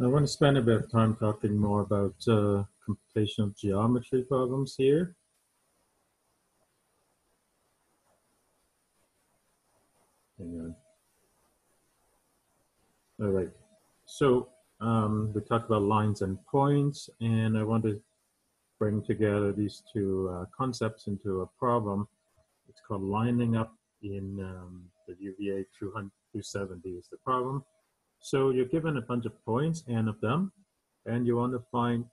I want to spend a bit of time talking more about uh, computational geometry problems here. Hang on. All right. So um, we talked about lines and points, and I want to bring together these two uh, concepts into a problem. It's called lining up in um, the UVA 270 is the problem. So you're given a bunch of points, n of them, and you want to find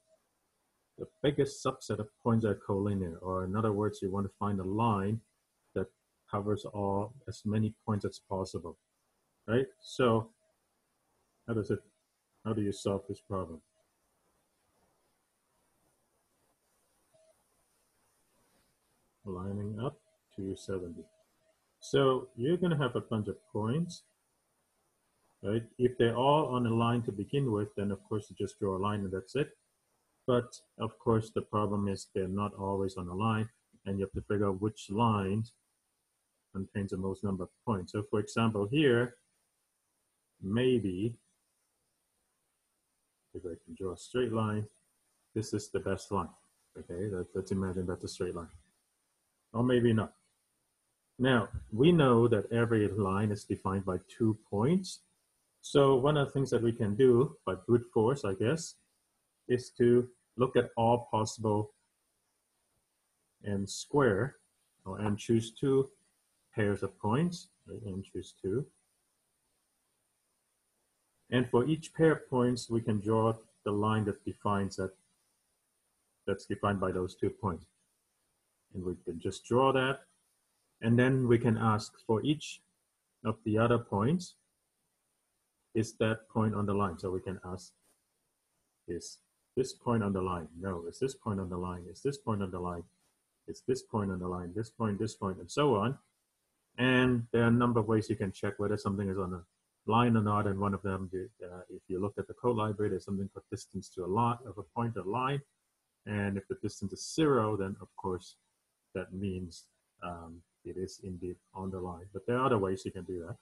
the biggest subset of points that are collinear, or in other words, you want to find a line that covers all as many points as possible, right? So how does it, how do you solve this problem? Lining up to 70. So you're going to have a bunch of points right? If they're all on a line to begin with, then of course you just draw a line and that's it. But of course the problem is they're not always on a line and you have to figure out which line contains the most number of points. So for example here, maybe, if I can draw a straight line, this is the best line. Okay, let's imagine that's a straight line. Or maybe not. Now, we know that every line is defined by two points. So one of the things that we can do by brute force, I guess, is to look at all possible n square or and choose two pairs of points, right, and choose two. And for each pair of points, we can draw the line that defines that, that's defined by those two points. And we can just draw that. And then we can ask for each of the other points, is that point on the line? So we can ask, is this point on the line? No, is this point on the line? Is this point on the line? Is this point on the line? This point, this point, and so on. And there are a number of ways you can check whether something is on a line or not. And one of them, uh, if you look at the code library, there's something called distance to a lot of a point or line. And if the distance is zero, then of course that means um, it is indeed on the line. But there are other ways you can do that.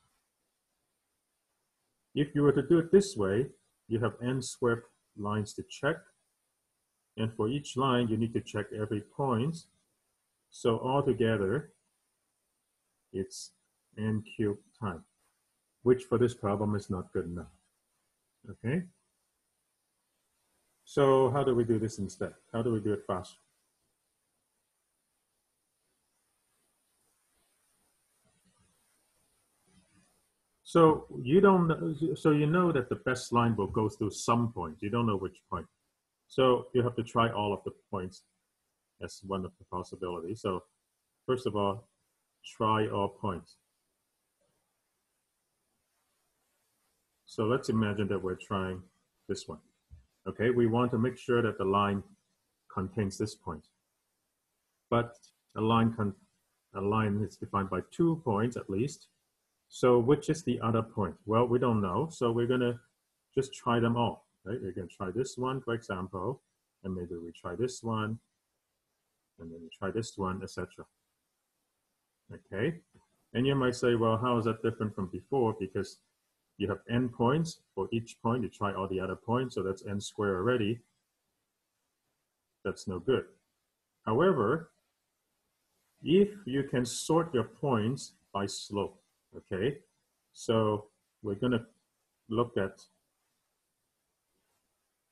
If you were to do it this way, you have n squared lines to check. And for each line, you need to check every point. So altogether, it's n cubed time, which for this problem is not good enough. Okay? So how do we do this instead? How do we do it faster? So you don't, so you know that the best line will go through some point. You don't know which point. So you have to try all of the points as one of the possibilities. So first of all, try all points. So let's imagine that we're trying this one. Okay, we want to make sure that the line contains this point. But a line, a line is defined by two points at least. So which is the other point? Well, we don't know. So we're gonna just try them all, right? We're gonna try this one, for example, and maybe we try this one, and then we try this one, etc. Okay, and you might say, well, how is that different from before? Because you have n points for each point, you try all the other points, so that's n squared already. That's no good. However, if you can sort your points by slope, Okay, so we're going to look at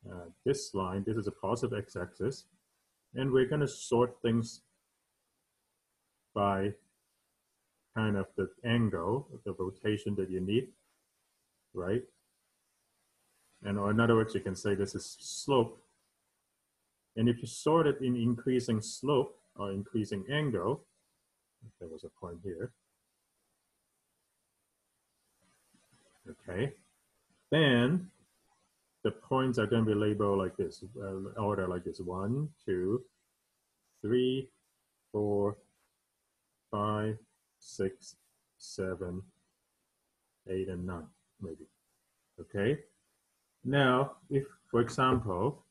uh, this line. This is a positive x-axis. And we're going to sort things by kind of the angle, the rotation that you need, right? And or in other words, you can say this is slope. And if you sort it in increasing slope or increasing angle, there was a point here, okay? Then the points are going to be labeled like this, uh, order like this, one, two, three, four, five, six, seven, eight, and nine, maybe, okay? Now, if, for example,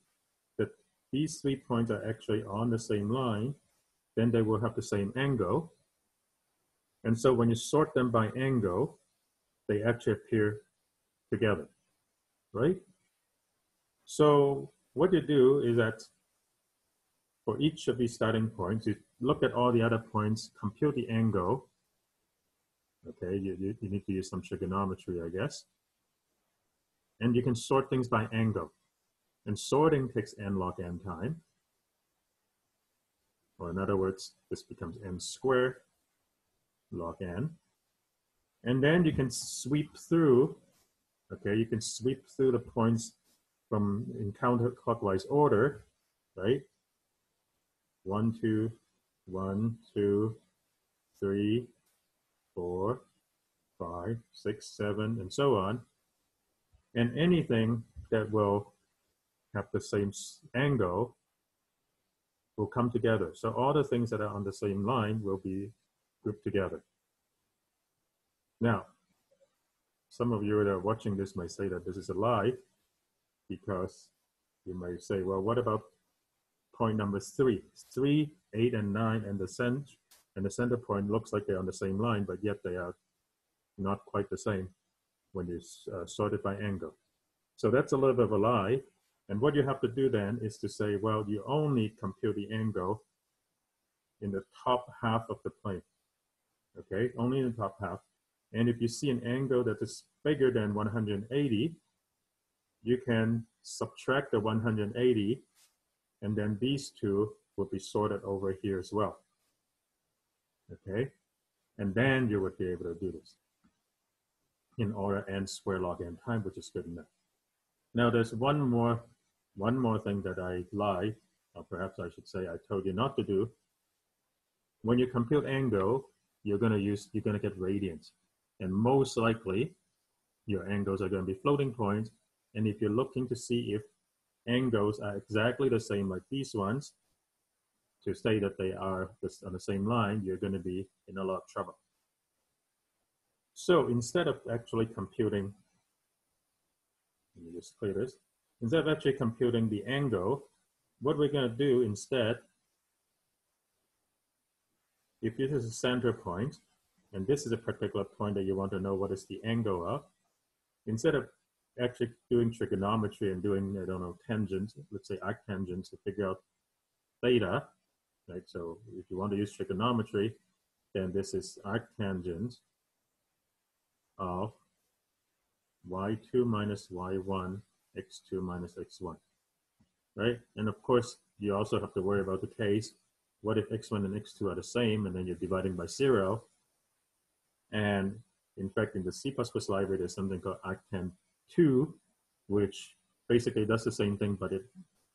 that these three points are actually on the same line, then they will have the same angle. And so when you sort them by angle, they actually appear together, right? So what you do is that for each of these starting points, you look at all the other points, compute the angle. Okay, you, you, you need to use some trigonometry, I guess. And you can sort things by angle. And sorting takes n log n time. Or in other words, this becomes n squared log n. And then you can sweep through, okay, you can sweep through the points from in counterclockwise order, right? One, two, one, two, three, four, five, six, seven, and so on. And anything that will have the same angle will come together. So all the things that are on the same line will be grouped together. Now, some of you that are watching this may say that this is a lie because you may say, well, what about point number three? Three, eight, and nine, and the center and the center point looks like they're on the same line, but yet they are not quite the same when you uh, sort it by angle. So that's a little bit of a lie. And what you have to do then is to say, well, you only compute the angle in the top half of the plane. Okay, only in the top half. And if you see an angle that is bigger than 180, you can subtract the 180, and then these two will be sorted over here as well. Okay, and then you would be able to do this in order and square log n time, which is good enough. Now there's one more, one more thing that I lied, or perhaps I should say I told you not to do. When you compute angle, you're gonna use, you're gonna get radians. And most likely, your angles are gonna be floating points. And if you're looking to see if angles are exactly the same like these ones, to say that they are on the same line, you're gonna be in a lot of trouble. So instead of actually computing, let me just clear this, instead of actually computing the angle, what we're gonna do instead, if this is a center point, and this is a particular point that you want to know what is the angle of, instead of actually doing trigonometry and doing, I don't know, tangents, let's say arctangents to figure out theta, right? So if you want to use trigonometry, then this is arctangent of y2 minus y1, x2 minus x1, right? And of course, you also have to worry about the case, what if x1 and x2 are the same, and then you're dividing by zero, and in fact, in the C++ library, there's something called arctan2, which basically does the same thing, but it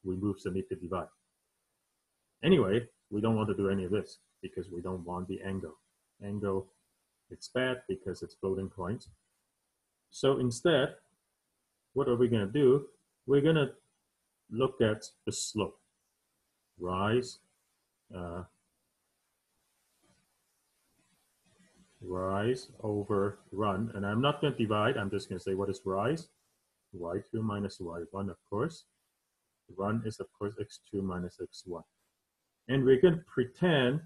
removes the need to divide. Anyway, we don't want to do any of this because we don't want the angle. Angle, it's bad because it's floating point. So instead, what are we going to do? We're going to look at the slope. Rise, uh, rise over run. And I'm not going to divide. I'm just going to say what is rise? y2 minus y1, of course. Run is, of course, x2 minus x1. And we're going to pretend,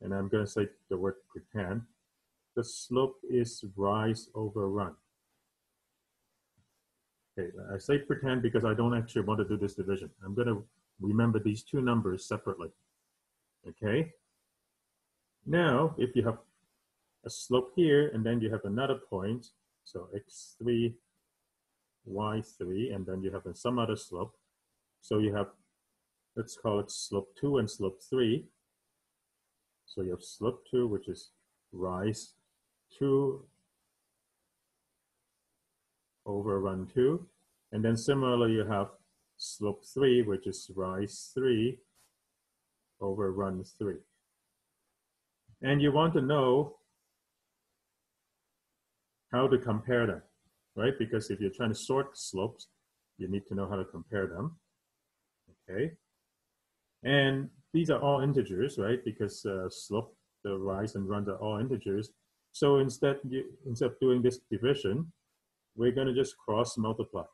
and I'm going to say the word pretend, the slope is rise over run. Okay, I say pretend because I don't actually want to do this division. I'm going to remember these two numbers separately. Okay? Now, if you have a slope here, and then you have another point, so x3, y3, and then you have some other slope. So you have, let's call it slope 2 and slope 3. So you have slope 2, which is rise 2 over run 2. And then similarly, you have slope 3, which is rise 3 over run 3. And you want to know how to compare them, right? Because if you're trying to sort slopes, you need to know how to compare them, okay? And these are all integers, right? Because uh, slope, the rise and runs are all integers. So instead, you, instead of doing this division, we're gonna just cross multiply.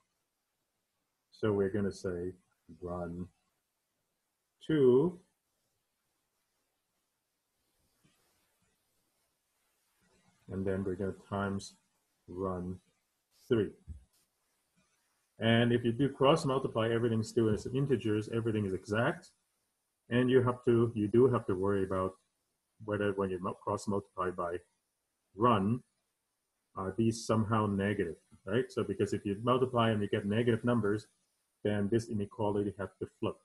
So we're gonna say run two and then we're going to times run 3. And if you do cross multiply, everything's still in integers, everything is exact. And you have to, you do have to worry about whether when you cross multiply by run, are these somehow negative, right? So because if you multiply and you get negative numbers, then this inequality has to flip,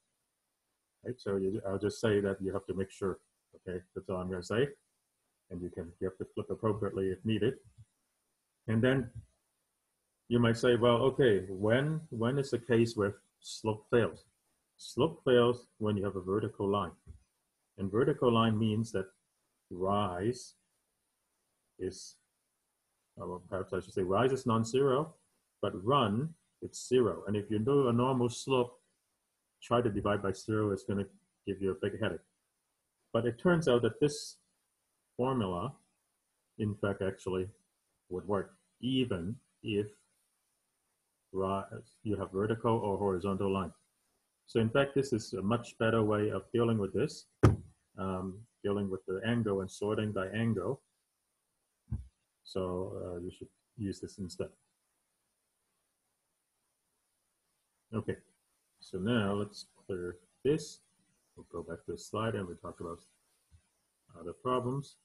right? So you, I'll just say that you have to make sure, okay? That's all I'm gonna say. And you can, you have to flip appropriately if needed. And then you might say, well, okay, when, when is the case where slope fails? Slope fails when you have a vertical line. And vertical line means that rise is, uh, well, perhaps I should say rise is non-zero, but run, it's zero. And if you do a normal slope, try to divide by zero, it's gonna give you a big headache. But it turns out that this formula, in fact, actually would work even if you have vertical or horizontal line. So in fact, this is a much better way of dealing with this, um, dealing with the angle and sorting by angle. So uh, you should use this instead. Okay, so now let's clear this. We'll go back to the slide and we talk about other problems.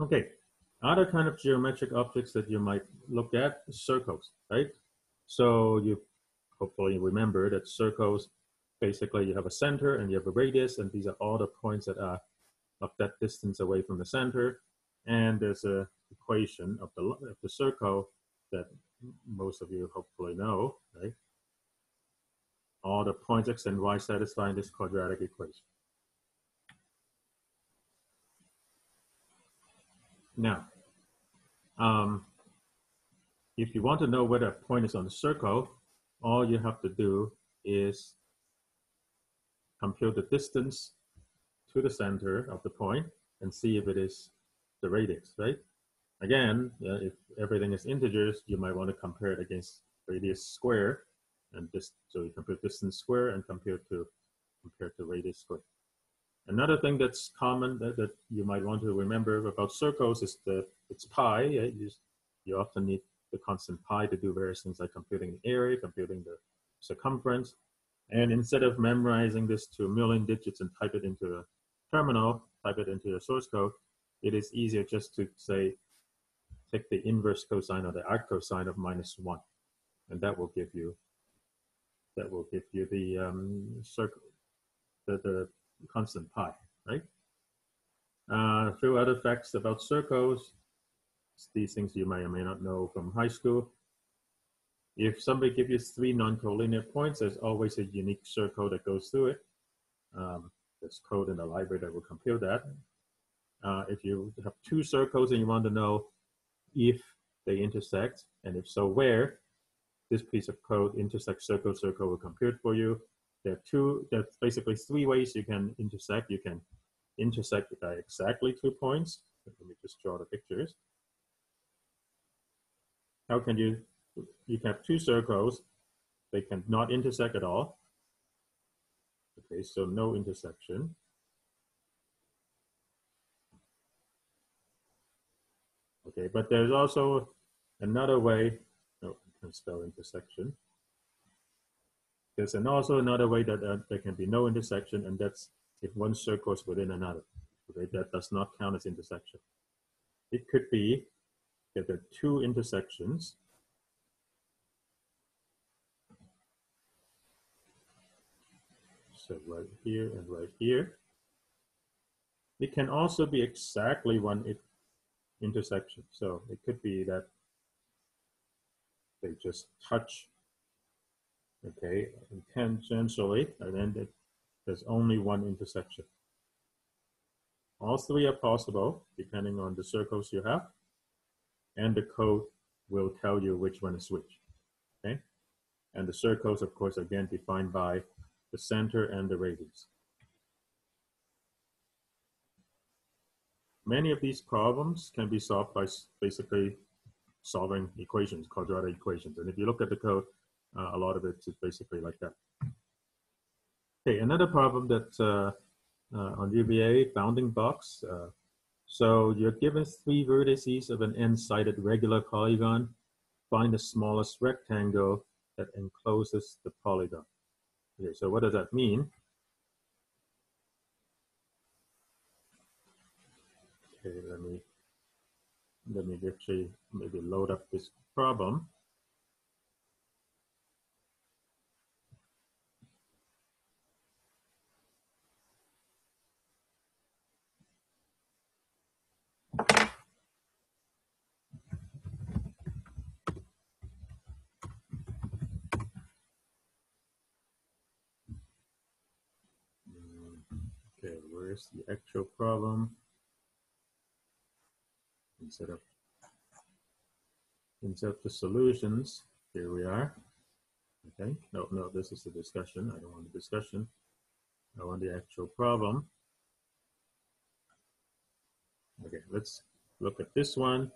Okay, other kind of geometric objects that you might look at circles, right? So you hopefully remember that circles, basically you have a center and you have a radius and these are all the points that are of that distance away from the center. And there's a equation of the, of the circle that most of you hopefully know, right? All the points x and y satisfying this quadratic equation. Now, um, if you want to know whether a point is on the circle, all you have to do is compute the distance to the center of the point and see if it is the radius, right? Again, uh, if everything is integers, you might want to compare it against radius square, and this so you compare distance square and compare to compare to radius square. Another thing that's common that, that you might want to remember about circles is that it's pi. You, you often need the constant pi to do various things like computing the area, computing the circumference. And instead of memorizing this to a million digits and type it into a terminal, type it into your source code, it is easier just to say, take the inverse cosine or the arc cosine of minus one. And that will give you, that will give you the um, circle, the, the constant pi, right? Uh, a few other facts about circles. These things you may or may not know from high school. If somebody gives you three non-collinear points, there's always a unique circle that goes through it. Um, there's code in the library that will compute that. Uh, if you have two circles and you want to know if they intersect, and if so, where, this piece of code intersect circle, circle will compute for you there are two, there's basically three ways you can intersect. You can intersect by uh, exactly two points. Let me just draw the pictures. How can you, you can have two circles. They can not intersect at all. Okay, so no intersection. Okay, but there's also another way, no, I can spell intersection. There's and also another way that uh, there can be no intersection, and that's if one circle is within another. Okay, that does not count as intersection. It could be that there are two intersections. So right here and right here. It can also be exactly one intersection. So it could be that they just touch okay, tangentially, and then there's only one intersection. All three are possible, depending on the circles you have, and the code will tell you which one is which, okay? And the circles, of course, again, defined by the center and the radius. Many of these problems can be solved by basically solving equations, quadratic equations. And if you look at the code, uh, a lot of it is basically like that. Okay, another problem that uh, uh, on UVA bounding box. Uh, so you're given three vertices of an n-sided regular polygon, find the smallest rectangle that encloses the polygon. Okay, so what does that mean? Okay, let me let me actually maybe load up this problem. The actual problem? Instead of instead of the solutions, here we are. Okay, no, no, this is the discussion. I don't want the discussion. I want the actual problem. Okay, let's look at this one.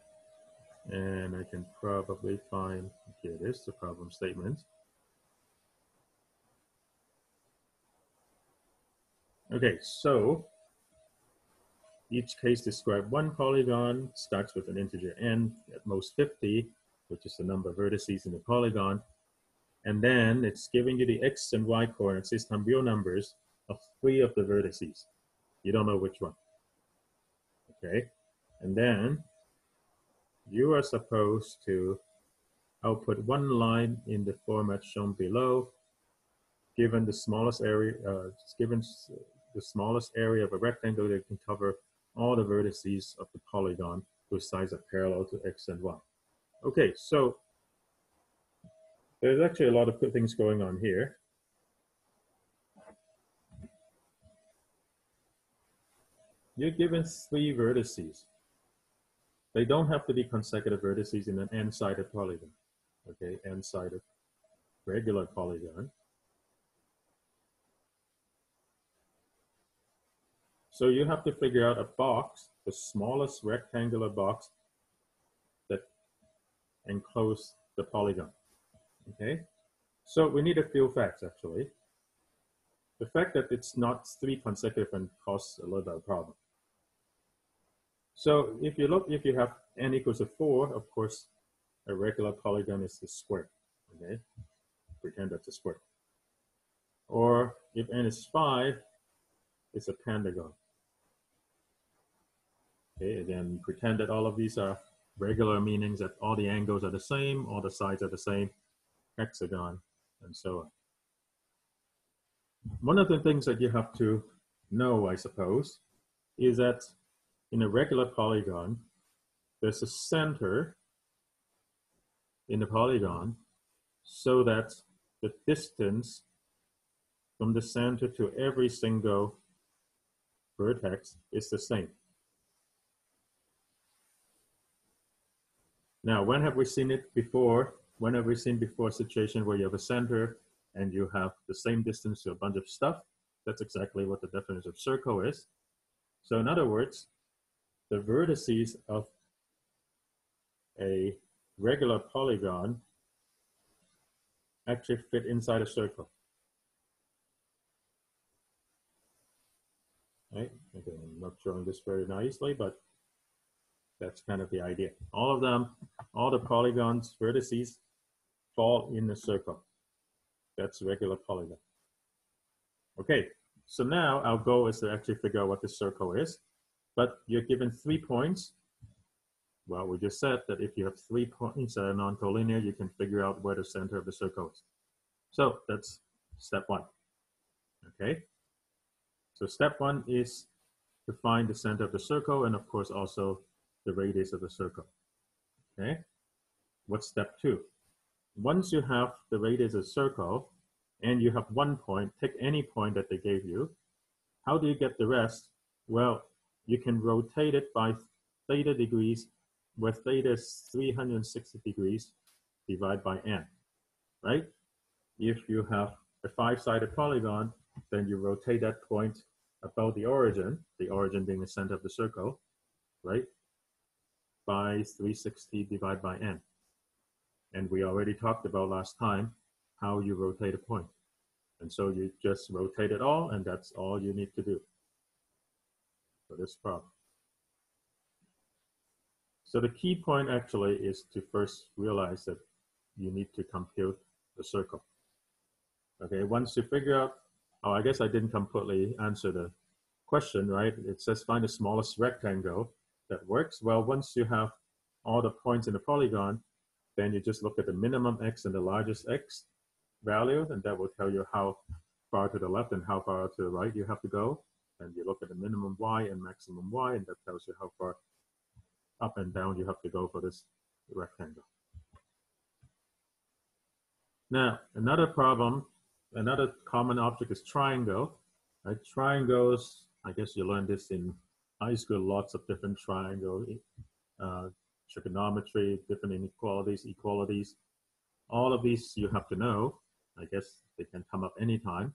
And I can probably find, here it is, the problem statement. Okay, so each case describe one polygon, starts with an integer n, at most 50, which is the number of vertices in the polygon. And then it's giving you the x and y coordinates, these real numbers of three of the vertices. You don't know which one. Okay, and then you are supposed to output one line in the format shown below, given the smallest area, uh, given the smallest area of a rectangle that can cover all the vertices of the polygon whose sides are parallel to x and y. Okay, so there's actually a lot of good things going on here. You're given three vertices. They don't have to be consecutive vertices in an n-sided polygon. Okay, n-sided regular polygon. So you have to figure out a box, the smallest rectangular box that enclose the polygon. Okay, so we need a few facts actually. The fact that it's not three consecutive and causes a little bit of problem. So if you look, if you have n equals to four, of course, a regular polygon is the square. Okay, pretend that's a square. Or if n is five, it's a pentagon. Okay, again, pretend that all of these are regular meanings that all the angles are the same, all the sides are the same, hexagon, and so on. One of the things that you have to know, I suppose, is that in a regular polygon, there's a center in the polygon so that the distance from the center to every single vertex is the same. Now, when have we seen it before? When have we seen before a situation where you have a center and you have the same distance to a bunch of stuff? That's exactly what the definition of circle is. So in other words, the vertices of a regular polygon actually fit inside a circle. Right? Okay, I'm not showing this very nicely, but that's kind of the idea. All of them, all the polygons, vertices, fall in a circle. That's a regular polygon. Okay, so now our goal is to actually figure out what the circle is. But you're given three points. Well, we just said that if you have three points that are non-collinear, you can figure out where the center of the circle is. So that's step one. Okay. So step one is to find the center of the circle and of course also the radius of the circle. Okay, what's step two? Once you have the radius of the circle and you have one point, take any point that they gave you. How do you get the rest? Well, you can rotate it by theta degrees, where theta is 360 degrees, divided by n, right? If you have a five-sided polygon, then you rotate that point about the origin, the origin being the center of the circle, right? By 360 divided by n. And we already talked about last time how you rotate a point. And so you just rotate it all, and that's all you need to do for this problem. So the key point actually is to first realize that you need to compute the circle. Okay, once you figure out, oh, I guess I didn't completely answer the question, right? It says find the smallest rectangle that works. Well, once you have all the points in the polygon, then you just look at the minimum x and the largest x value, and that will tell you how far to the left and how far to the right you have to go. And you look at the minimum y and maximum y, and that tells you how far up and down you have to go for this rectangle. Now, another problem, another common object is triangle. Right? Triangles, I guess you learned this in high school, lots of different triangle, uh, trigonometry, different inequalities, equalities. All of these you have to know. I guess they can come up anytime.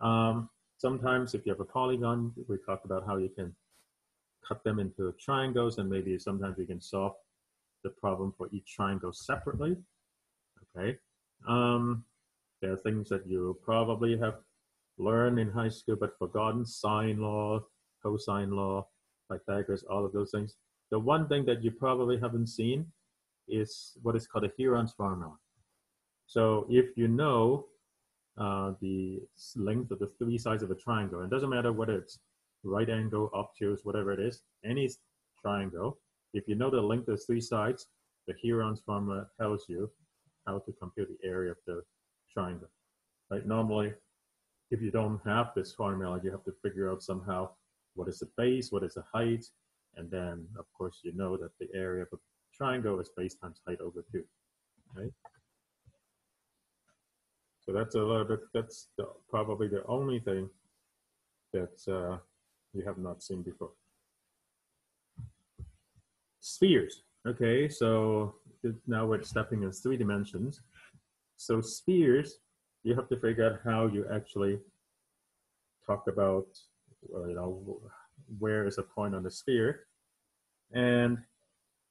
Um, sometimes if you have a polygon, we talked about how you can cut them into triangles and maybe sometimes you can solve the problem for each triangle separately. Okay. Um, there are things that you probably have learned in high school but forgotten, sine law, cosine law, Pythagoras, all of those things. The one thing that you probably haven't seen is what is called a Heron's formula. So if you know uh, the length of the three sides of a triangle, it doesn't matter whether it's right angle, obtuse, whatever it is, any triangle, if you know the length of three sides, the Heron's formula tells you how to compute the area of the triangle. Right? Normally, if you don't have this formula, you have to figure out somehow what is the base, what is the height, and then of course you know that the area of a triangle is base times height over two. Right? So that's a little bit, that's the, probably the only thing that uh, you have not seen before. Spheres. Okay, so now we're stepping in three dimensions. So spheres, you have to figure out how you actually talk about, uh, you know, where is a point on the sphere. And,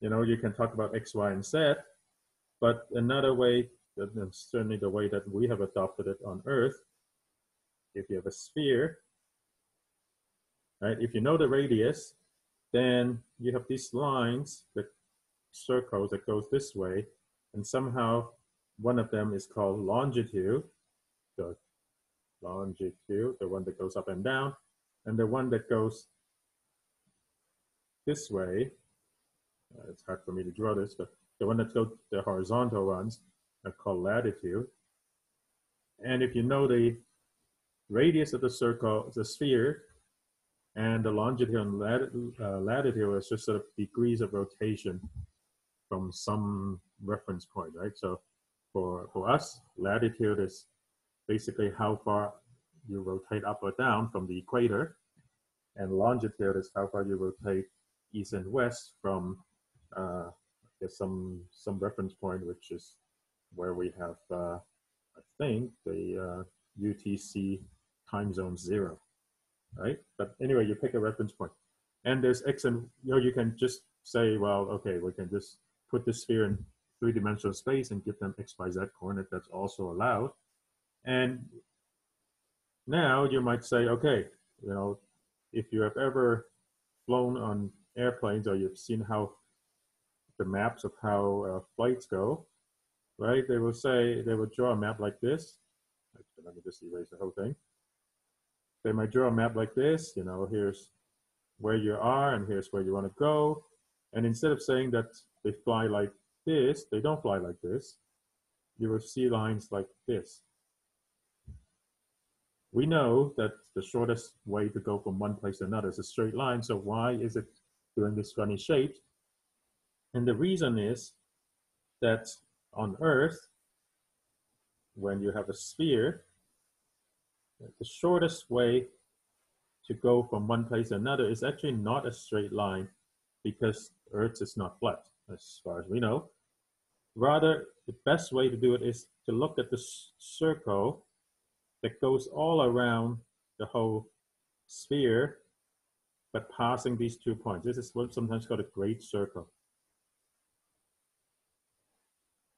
you know, you can talk about X, Y, and Z, but another way, and certainly the way that we have adopted it on Earth, if you have a sphere, right, if you know the radius, then you have these lines, the circles that goes this way, and somehow one of them is called longitude, the longitude, the one that goes up and down, and the one that goes this way, uh, it's hard for me to draw this, but the one that goes the horizontal ones are called latitude. And if you know the radius of the circle, the sphere, and the longitude and uh, latitude is just sort of degrees of rotation from some reference point, right? So for, for us, latitude is basically how far you rotate up or down from the equator, and longitude is how far you rotate east and west from uh, some some reference point, which is where we have, uh, I think, the uh, UTC time zone zero right? But anyway, you pick a reference point. And there's X and, you know, you can just say, well, okay, we can just put the sphere in three-dimensional space and give them X, Y, Z coordinate. That's also allowed. And now you might say, okay, you know, if you have ever flown on airplanes or you've seen how the maps of how uh, flights go, right? They will say, they will draw a map like this. Actually, let me just erase the whole thing they might draw a map like this, you know, here's where you are and here's where you want to go. And instead of saying that they fly like this, they don't fly like this. You will see lines like this. We know that the shortest way to go from one place to another is a straight line. So why is it doing this funny shape? And the reason is that on Earth, when you have a sphere, the shortest way to go from one place to another is actually not a straight line because Earth is not flat, as far as we know. Rather, the best way to do it is to look at the circle that goes all around the whole sphere, but passing these two points. This is what's sometimes called a great circle.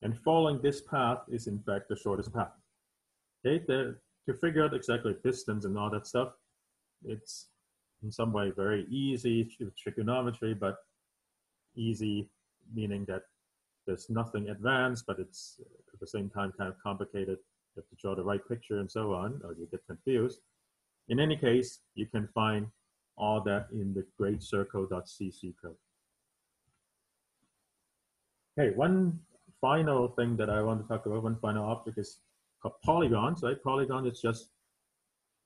And following this path is in fact the shortest path. Okay, the, to figure out exactly distance and all that stuff, it's in some way very easy trigonometry, but easy meaning that there's nothing advanced, but it's at the same time kind of complicated. You have to draw the right picture and so on, or you get confused. In any case, you can find all that in the greatcircle.cc code. Okay, one final thing that I want to talk about, one final object is polygons, right? Polygon is just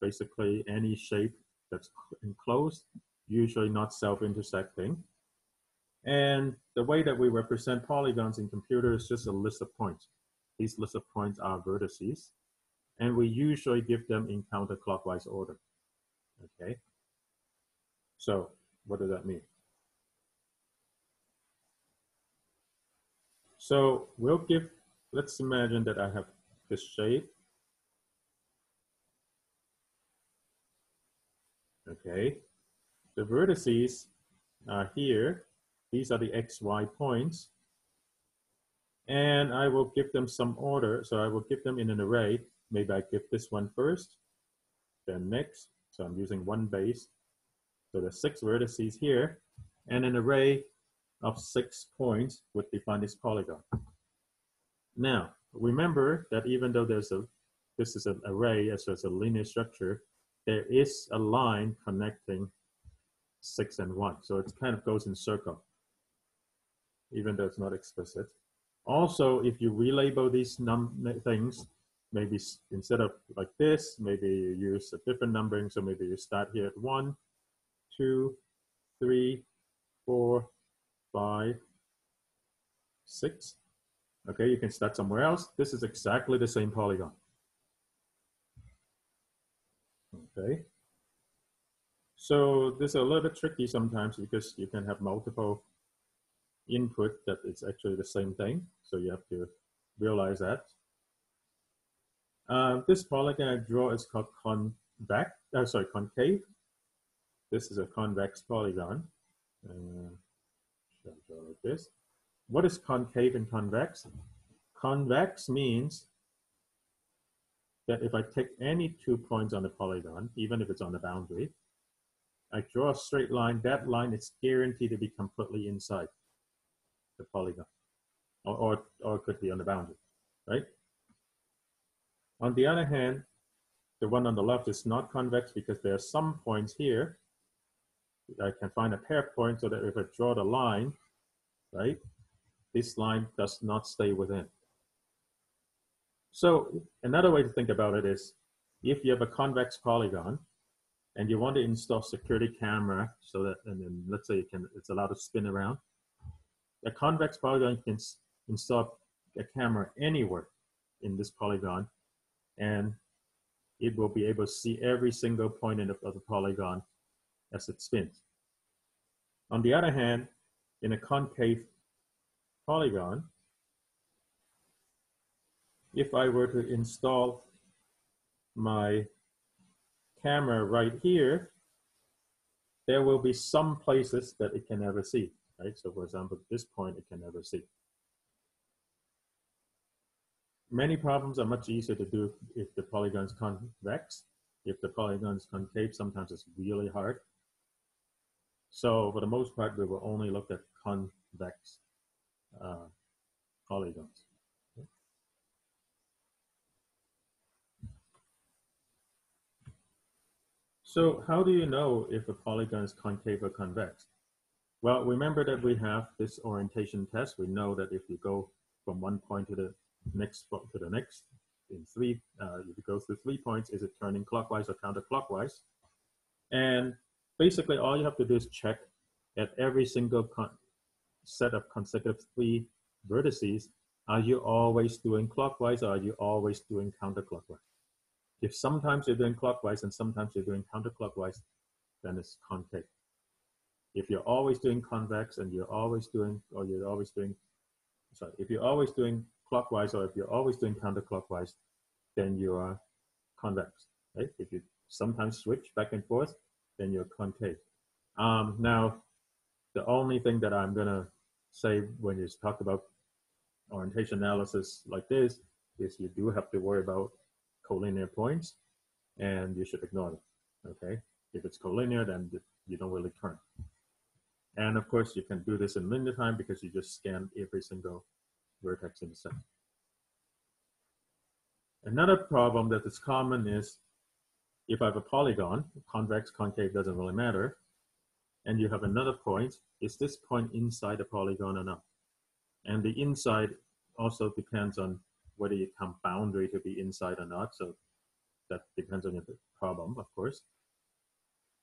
basically any shape that's enclosed, usually not self-intersecting. And the way that we represent polygons in computers is just a list of points. These list of points are vertices, and we usually give them in counterclockwise order, okay? So what does that mean? So we'll give, let's imagine that I have this shape. Okay, the vertices are here. These are the XY points. And I will give them some order. So I will give them in an array. Maybe I give this one first, then next. So I'm using one base. So there's six vertices here. And an array of six points would define this polygon. Now, remember that even though there's a, this is an array as well as a linear structure, there is a line connecting six and one. So it kind of goes in circle, even though it's not explicit. Also, if you relabel these num things, maybe instead of like this, maybe you use a different numbering. So maybe you start here at one, two, three, four, five, six. Okay, you can start somewhere else. This is exactly the same polygon. Okay. So this is a little bit tricky sometimes because you can have multiple input that it's actually the same thing. So you have to realize that. Uh, this polygon I draw is called convex, uh, sorry, concave. This is a convex polygon. Uh, like this. What is concave and convex? Convex means that if I take any two points on the polygon, even if it's on the boundary, I draw a straight line, that line is guaranteed to be completely inside the polygon, or, or, or it could be on the boundary, right? On the other hand, the one on the left is not convex because there are some points here. I can find a pair of points so that if I draw the line, right, this line does not stay within. So another way to think about it is if you have a convex polygon and you want to install security camera so that, and then let's say you can, it's allowed to spin around. A convex polygon can install a camera anywhere in this polygon and it will be able to see every single point in the, of the polygon as it spins. On the other hand, in a concave polygon, if I were to install my camera right here, there will be some places that it can never see, right? So for example, this point it can never see. Many problems are much easier to do if the polygon is convex. If the polygon is concave, sometimes it's really hard. So for the most part, we will only look at convex uh, polygons. So how do you know if a polygon is concave or convex? Well, remember that we have this orientation test. We know that if you go from one point to the next to the next in three, uh, if you go through three points, is it turning clockwise or counterclockwise? And basically all you have to do is check at every single set of consecutive three vertices, are you always doing clockwise or are you always doing counterclockwise? If sometimes you're doing clockwise and sometimes you're doing counterclockwise, then it's concave. If you're always doing convex and you're always doing, or you're always doing, sorry, if you're always doing clockwise or if you're always doing counterclockwise, then you are convex, right? If you sometimes switch back and forth, then you're concave. Um, now, the only thing that I'm gonna say when you talk about orientation analysis like this is you do have to worry about collinear points and you should ignore them, okay? If it's collinear, then you don't really turn. And of course, you can do this in linear time because you just scan every single vertex in the set. Another problem that is common is if I have a polygon, convex, concave doesn't really matter, and you have another point, is this point inside the polygon or not? And the inside also depends on whether you count boundary to be inside or not. So that depends on your problem, of course.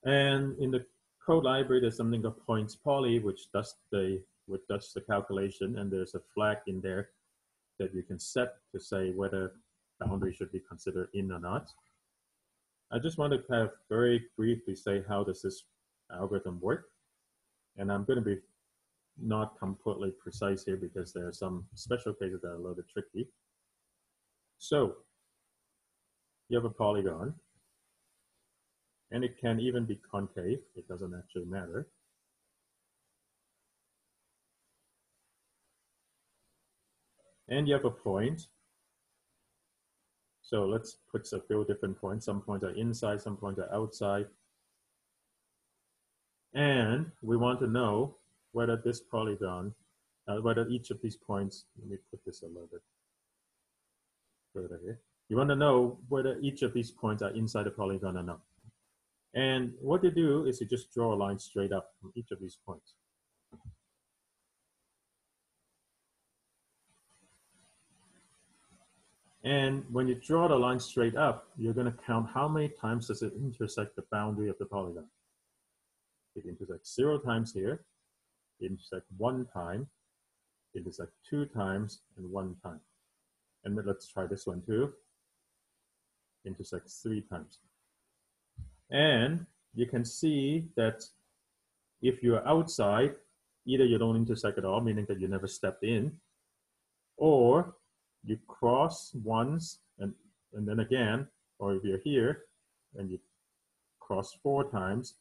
And in the code library, there's something called points poly, which does the which does the calculation, and there's a flag in there that you can set to say whether boundary should be considered in or not. I just want to kind of very briefly say how does this algorithm work. And I'm going to be not completely precise here because there are some special cases that are a little bit tricky. So you have a polygon and it can even be concave. It doesn't actually matter. And you have a point. So let's put a few different points. Some points are inside, some points are outside. And we want to know whether this polygon, uh, whether each of these points, let me put this a little bit further here. You want to know whether each of these points are inside the polygon or not. And what you do is you just draw a line straight up from each of these points. And when you draw the line straight up, you're going to count how many times does it intersect the boundary of the polygon. It intersects zero times here, it intersects one time, it intersects two times, and one time. And let's try this one too. Intersects three times. And you can see that if you're outside, either you don't intersect at all, meaning that you never stepped in, or you cross once and, and then again, or if you're here and you cross four times,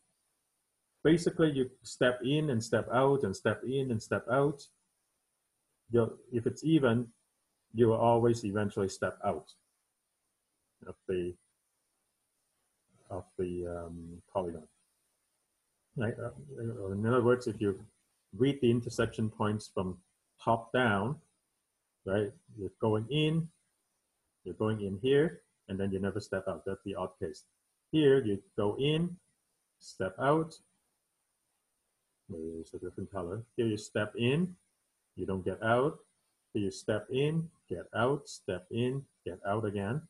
basically you step in and step out and step in and step out. You'll, if it's even, you will always eventually step out of the of the um, polygon. Right? Uh, in other words, if you read the intersection points from top down, right? You're going in, you're going in here, and then you never step out. That's the odd case. Here, you go in, step out, maybe it's a different color. Here you step in, you don't get out. Here you step in, get out, step in, get out again.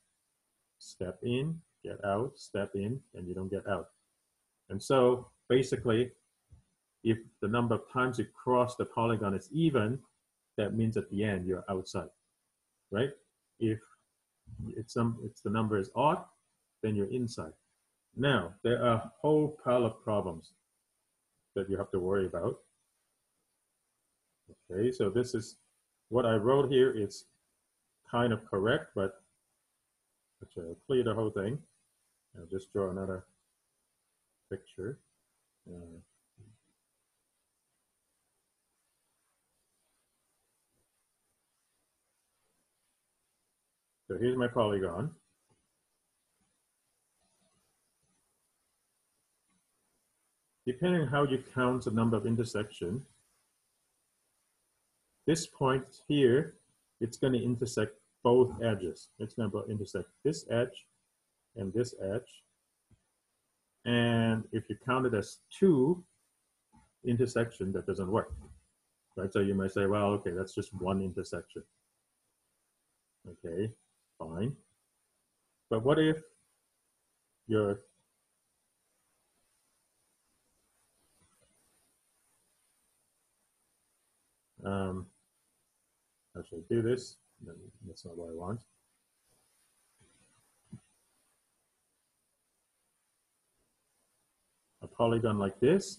Step in, get out, step in, and you don't get out. And so basically, if the number of times you cross the polygon is even, that means at the end you're outside, right? If it's some, it's the number is odd, then you're inside. Now, there are a whole pile of problems that you have to worry about. Okay, so this is what I wrote here. It's kind of correct, but actually I'll clear the whole thing. I'll just draw another picture. Uh, so here's my polygon. depending on how you count the number of intersection, this point here, it's going to intersect both edges. It's going to intersect this edge and this edge. And if you count it as two intersection, that doesn't work. Right? So you might say, well, okay, that's just one intersection. Okay, fine. But what if your Um, how should do this? That's not what I want. Polygon like this.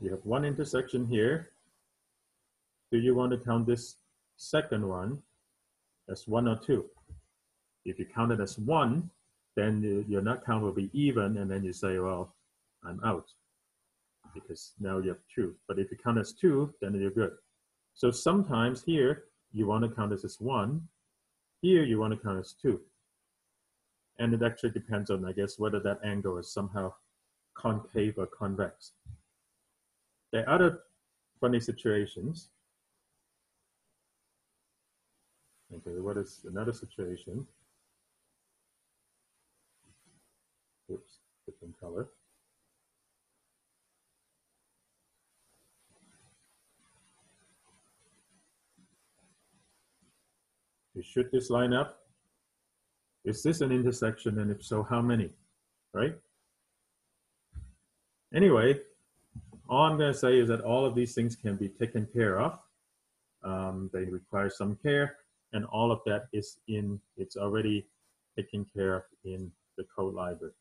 You have one intersection here. Do you want to count this second one as one or two? If you count it as one, then your nut count will be even, and then you say, well, I'm out because now you have two. But if you count as two, then you're good. So sometimes here, you want to count this as one. Here, you want to count as two. And it actually depends on, I guess, whether that angle is somehow concave or convex. There are other funny situations. Okay, what is another situation? Oops, different color. Should this line up? Is this an intersection? And if so, how many? Right? Anyway, all I'm going to say is that all of these things can be taken care of. Um, they require some care, and all of that is in, it's already taken care of in the code library.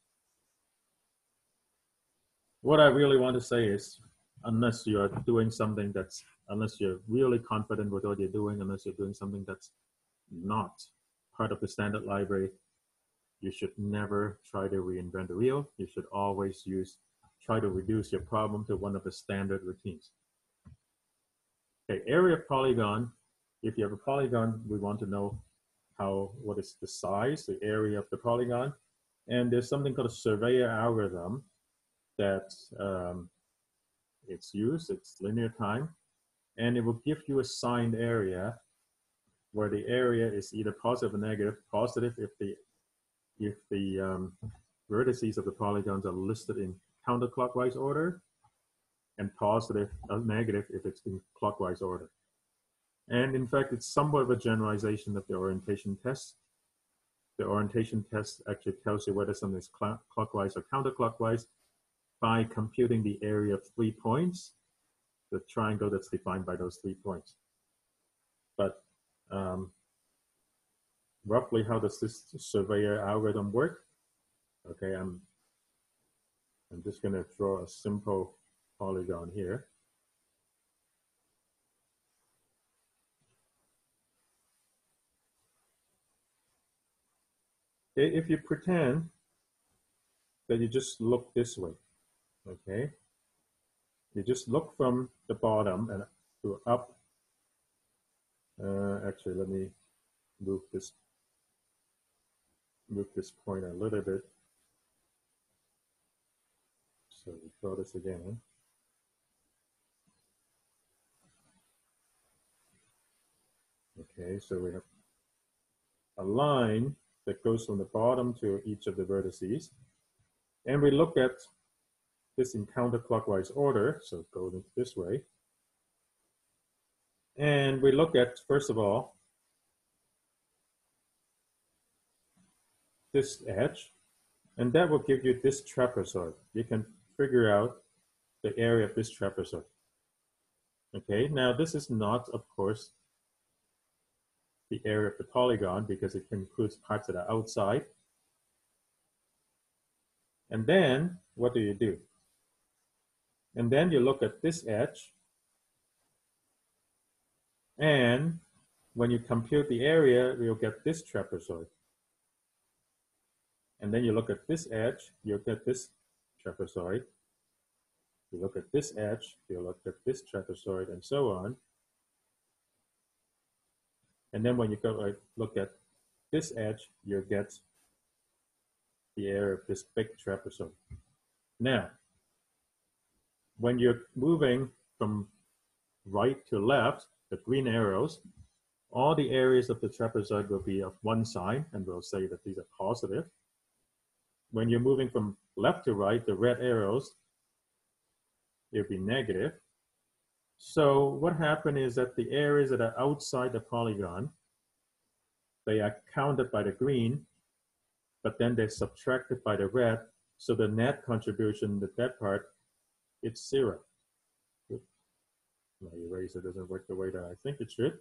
What I really want to say is, unless you're doing something that's, unless you're really confident with what you're doing, unless you're doing something that's not part of the standard library, you should never try to reinvent the wheel. You should always use, try to reduce your problem to one of the standard routines. Okay, area of polygon. If you have a polygon, we want to know how, what is the size, the area of the polygon. And there's something called a surveyor algorithm that um, it's used, it's linear time, and it will give you a signed area where the area is either positive or negative. Positive if the if the um, vertices of the polygons are listed in counterclockwise order, and positive or uh, negative if it's in clockwise order. And in fact, it's somewhat of a generalization of the orientation test. The orientation test actually tells you whether something is cl clockwise or counterclockwise by computing the area of three points, the triangle that's defined by those three points. Um, roughly how does this surveyor algorithm work? Okay, I'm, I'm just gonna draw a simple polygon here. If you pretend that you just look this way, okay? You just look from the bottom and to up Uh, actually, let me move this move this point a little bit. So we draw this again. Okay, so we have a line that goes from the bottom to each of the vertices. And we look at this in counterclockwise order, so going this way. And we look at, first of all, this edge, and that will give you this trapezoid. You can figure out the area of this trapezoid. Okay, now this is not, of course, the area of the polygon because it includes parts that are outside. And then, what do you do? And then you look at this edge, and when you compute the area, you'll get this trapezoid. And then you look at this edge, you'll get this trapezoid. You look at this edge, you'll look at this trapezoid, and so on. And then when you go look at this edge, you'll get the area of this big trapezoid. Now, when you're moving from right to left, the green arrows, all the areas of the trapezoid will be of one sign, and we'll say that these are positive. When you're moving from left to right, the red arrows, it'll be negative. So what happened is that the areas that are outside the polygon, they are counted by the green, but then they're subtracted by the red. So the net contribution, the that part, it's zero my eraser doesn't work the way that I think it should.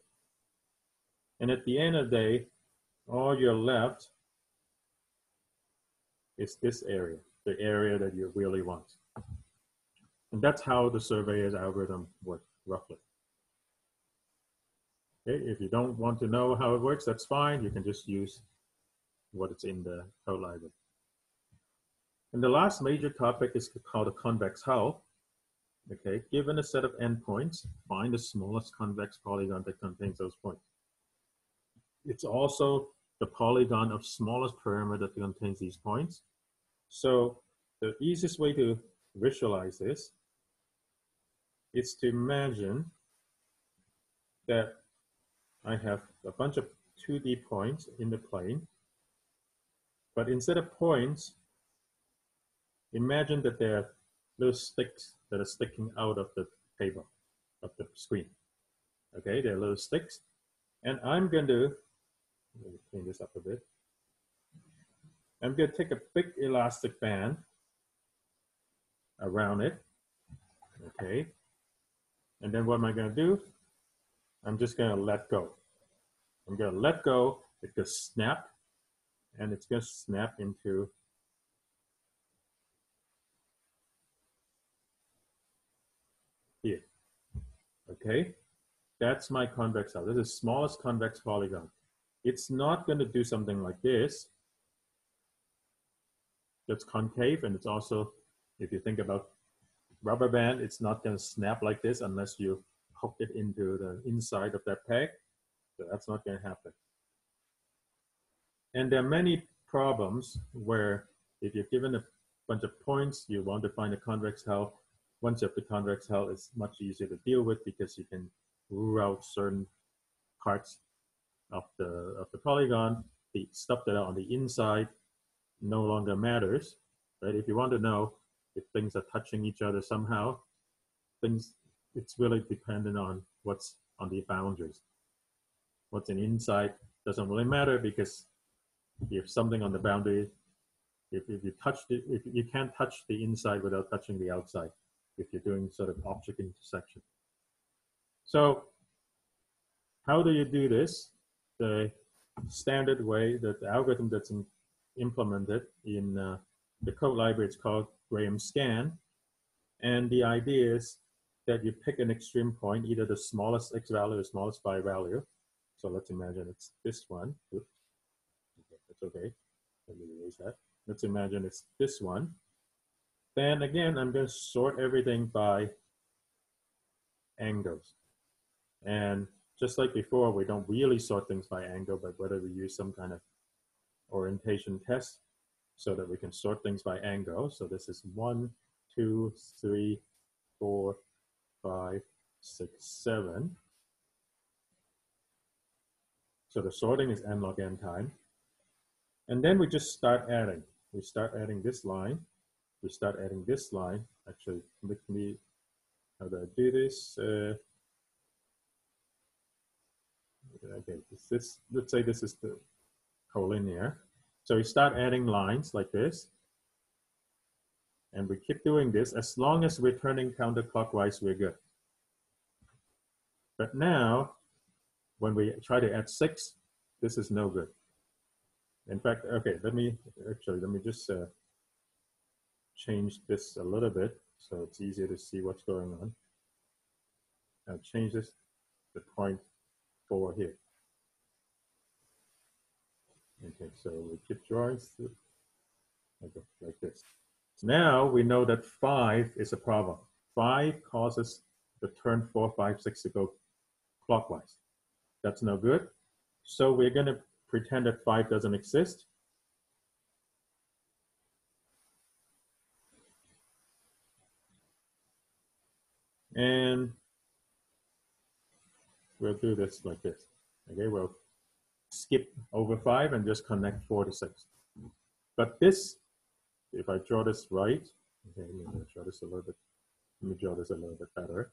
And at the end of the day, all you're left is this area, the area that you really want. And that's how the surveyor's algorithm works roughly. Okay, if you don't want to know how it works, that's fine. You can just use what it's in the code library. And the last major topic is called the convex hull. Okay, given a set of endpoints, find the smallest convex polygon that contains those points. It's also the polygon of smallest parameter that contains these points. So the easiest way to visualize this is to imagine that I have a bunch of 2D points in the plane. But instead of points, imagine that there are little sticks that are sticking out of the table, of the screen. Okay, they're little sticks. And I'm going to, clean this up a bit. I'm going to take a big elastic band around it. Okay. And then what am I going to do? I'm just going to let go. I'm going to let go. It goes snap, and it's going to snap into here. Okay, that's my convex hull. This is smallest convex polygon. It's not going to do something like this. It's concave, and it's also, if you think about rubber band, it's not going to snap like this unless you hook it into the inside of that peg. So that's not going to happen. And there are many problems where if you're given a bunch of points, you want to find a convex hull. Once you have the convex hull, it's much easier to deal with because you can rule out certain parts of the, of the polygon. The stuff that are on the inside no longer matters, right? If you want to know if things are touching each other somehow, things, it's really dependent on what's on the boundaries. What's in inside doesn't really matter because if something on the boundary, if, if you touch it, if you can't touch the inside without touching the outside, if you're doing sort of object intersection. So how do you do this? The standard way that the algorithm that's in, implemented in uh, the code library, is called Graham scan. And the idea is that you pick an extreme point, either the smallest x value or smallest y value. So let's imagine it's this one. Oops. That's okay. Let me erase that. Let's imagine it's this one. Then again, I'm going to sort everything by angles. And just like before, we don't really sort things by angle, but whether we use some kind of orientation test so that we can sort things by angle. So this is one, two, three, four, five, six, seven. So the sorting is n log n time. And then we just start adding. We start adding this line. We start adding this line. Actually, let me, how do I do this? Uh, okay, this, this, let's say this is the collinear. So we start adding lines like this. And we keep doing this. As long as we're turning counterclockwise, we're good. But now, when we try to add six, this is no good. In fact, okay, let me, actually, let me just uh, change this a little bit so it's easier to see what's going on. I'll change this to point four here. Okay, so we keep drawing okay, like this. Now we know that five is a problem. Five causes the turn four, five, six to go clockwise. That's no good. So we're gonna pretend that five doesn't exist. And we'll do this like this. Okay, we'll skip over five and just connect four to six. But this, if I draw this right, okay, let me draw this a little bit, let me draw this a little bit better.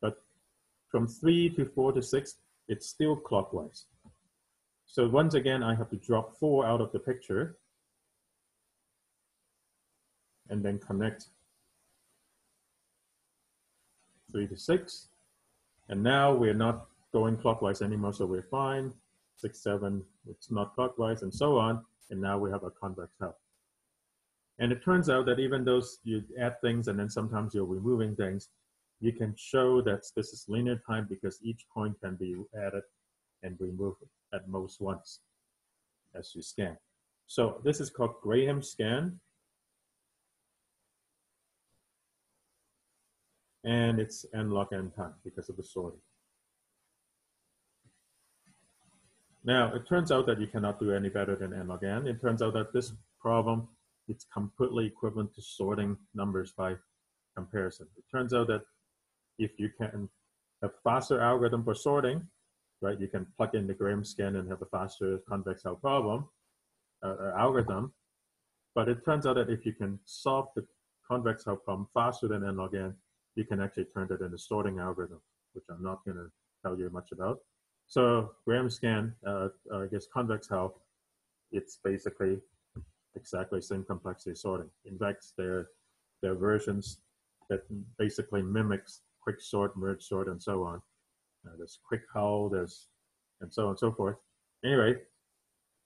But from three to four to six, it's still clockwise. So once again, I have to drop four out of the picture and then connect three to six. And now we're not going clockwise anymore, so we're fine. Six, seven, it's not clockwise and so on. And now we have a convex hull. And it turns out that even though you add things and then sometimes you're removing things, you can show that this is linear time because each point can be added and removed at most once as you scan. So this is called Graham scan. And it's n log n time because of the sorting. Now, it turns out that you cannot do any better than n log n. It turns out that this problem, it's completely equivalent to sorting numbers by comparison. It turns out that if you can have faster algorithm for sorting, right? You can plug in the Graham scan and have a faster convex hull problem uh, uh, algorithm. But it turns out that if you can solve the convex hull problem faster than n log n, you can actually turn that into sorting algorithm, which I'm not going to tell you much about. So Graham scan, uh, I guess convex hull, it's basically exactly same complexity sorting. In fact, there, there are versions that basically mimics quick sort, merge sort, and so on. Uh, there's quick hull, there's, and so on and so forth. Anyway,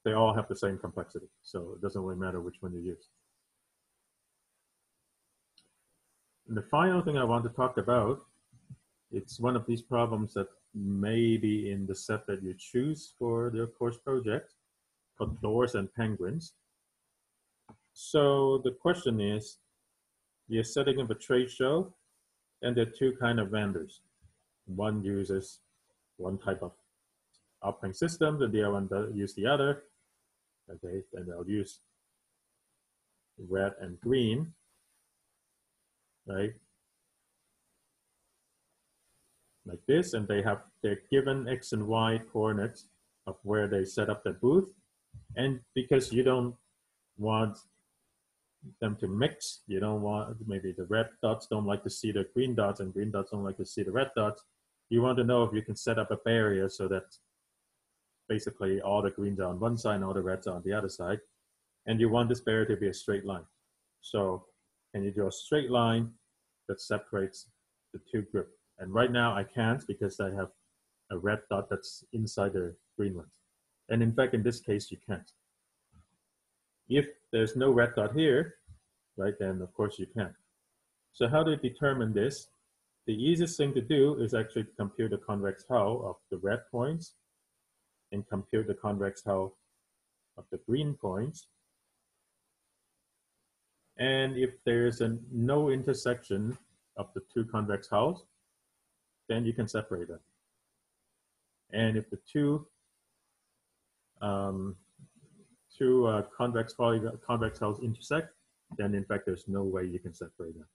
they all have the same complexity, so it doesn't really matter which one you use. And the final thing I want to talk about, it's one of these problems that may be in the set that you choose for your course project, called Doors and Penguins. So the question is, you're setting up a trade show, and there are two kind of vendors. One uses one type of operating system, and the other one does use the other. Okay, and they'll use red and green, right? Like this, and they have they're given x and y coordinates of where they set up the booth, and because you don't want them to mix. You don't want, maybe the red dots don't like to see the green dots and green dots don't like to see the red dots. You want to know if you can set up a barrier so that basically all the greens are on one side and all the reds are on the other side. And you want this barrier to be a straight line. So can you draw a straight line that separates the two groups? And right now I can't because I have a red dot that's inside the green one. And in fact, in this case, you can't. If there's no red dot here, right, then of course you can. So how do you determine this? The easiest thing to do is actually compute the convex hull of the red points and compute the convex hull of the green points. And if there's a no intersection of the two convex hulls, then you can separate them. And if the two um, two uh, convex convex hulls intersect, then in fact there's no way you can separate them.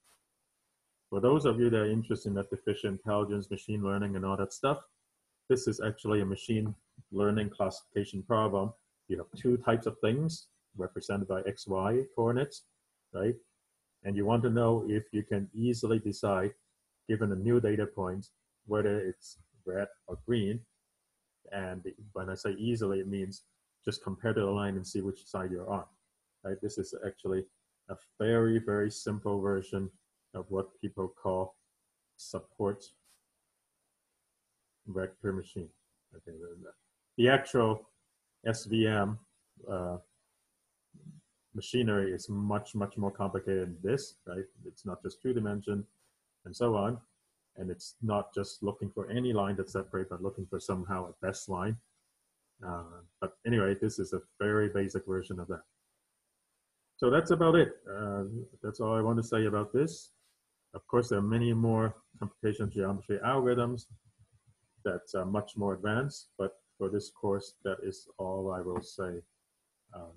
For those of you that are interested in artificial intelligence, machine learning, and all that stuff, this is actually a machine learning classification problem. You have two types of things represented by x, y coordinates, right? And you want to know if you can easily decide, given a new data point, whether it's red or green. And when I say easily, it means just compare to the line and see which side you're on. Right? This is actually a very, very simple version of what people call support vector machine. Okay, the actual SVM uh, machinery is much, much more complicated than this, right? It's not just two dimension and so on. And it's not just looking for any line that's separate, but looking for somehow a best line uh, but anyway, this is a very basic version of that. So that's about it. Uh, that's all I want to say about this. Of course, there are many more computational geometry algorithms that are much more advanced, but for this course, that is all I will say. Um,